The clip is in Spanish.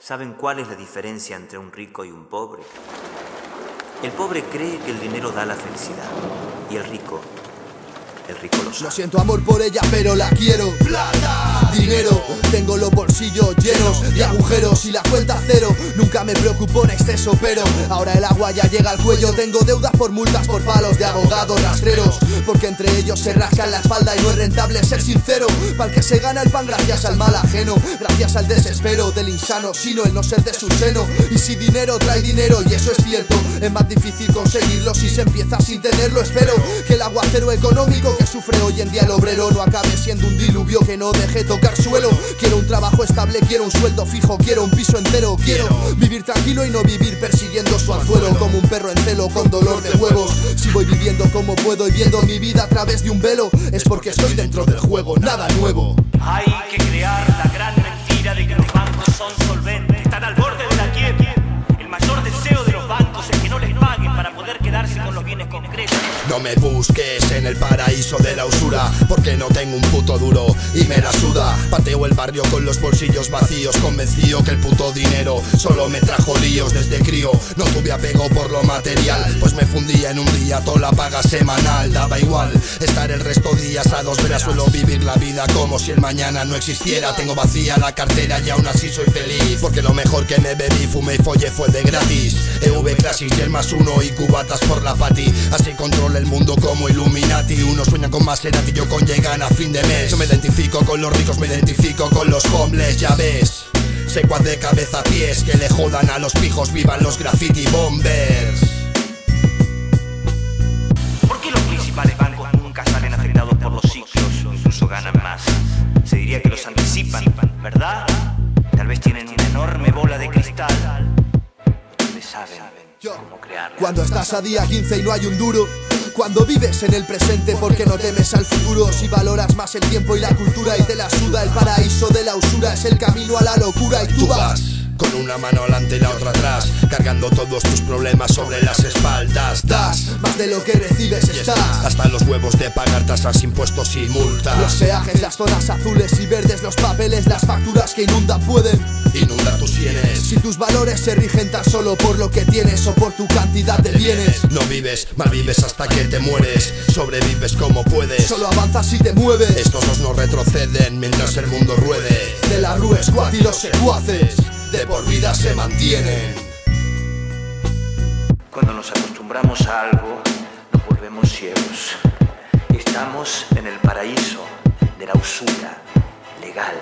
¿Saben cuál es la diferencia entre un rico y un pobre? El pobre cree que el dinero da la felicidad y el rico el rico lo No siento amor por ella, pero la quiero. Plata, dinero, tengo los bolsillos llenos de agujeros y la cuenta cero. Nunca me preocupó en exceso, pero ahora el agua ya llega al cuello. Tengo deudas por multas, por palos de abogados rastreros. Porque entre ellos se rascan la espalda y no es rentable ser sincero. Para que se gana el pan gracias al mal ajeno, gracias al desespero del insano, sino el no ser de su seno. Y si dinero trae dinero, y eso es cierto, es más difícil conseguirlo si se empieza sin tenerlo. Espero que el aguacero económico que sufre hoy en día el obrero no acabe siendo un diluvio que no deje tocar suelo. Quiero un trabajo estable, quiero un sueldo fijo, quiero un piso entero, quiero vivir tranquilo y no vivir persiguiendo su anzuelo como un perro en celo con dolor de huevos. Si voy viviendo como puedo y viendo mi vida a través de un velo, es porque estoy dentro del juego, nada nuevo. No me busques en el paraíso de la usura, porque no tengo un puto duro y me la suda. Pateo el barrio con los bolsillos vacíos, convencido que el puto dinero solo me trajo líos desde crío. No tuve apego por lo material, pues me fundía en un día toda la paga semanal. Daba igual estar el resto días a dos veras, suelo vivir la vida como si el mañana no existiera. Tengo vacía la cartera y aún así soy feliz, porque lo mejor que me bebí, fumé y follé fue de gratis. EV Classics y el más uno y cubatas por la pati, control el mundo como Illuminati Uno sueña con Maserati, yo con llegan a fin de mes Yo me identifico con los ricos, me identifico con los homeless, ya ves Secuaz de cabeza a pies, que le jodan a los pijos, vivan los graffiti bombers ¿Por qué los principales bancos nunca salen afectados por los ciclos incluso ganan más? Se diría que los anticipan, ¿verdad? Tal vez tienen una enorme bola de cristal. Tal vez saben. Cuando estás a día 15 y no hay un duro. Cuando vives en el presente porque no temes al futuro Si valoras más el tiempo y la cultura y te la suda El paraíso de la usura es el camino a la locura y tú vas con una mano adelante y la otra atrás, cargando todos tus problemas sobre las espaldas. Das más de lo que recibes y está. Hasta los huevos de pagar tasas, impuestos y multas. Los peajes, las zonas azules y verdes, los papeles, las facturas que inundan pueden inundar tus valores se rigen tan solo por lo que tienes o por tu cantidad de bienes. No vives, mal vives hasta que te mueres. Sobrevives como puedes. Solo avanzas si te mueves. Estos dos no retroceden mientras el mundo ruede. De la Rue Squad y los secuaces de por vida se mantienen. Cuando nos acostumbramos a algo, nos volvemos ciegos. Estamos en el paraíso de la usura legal.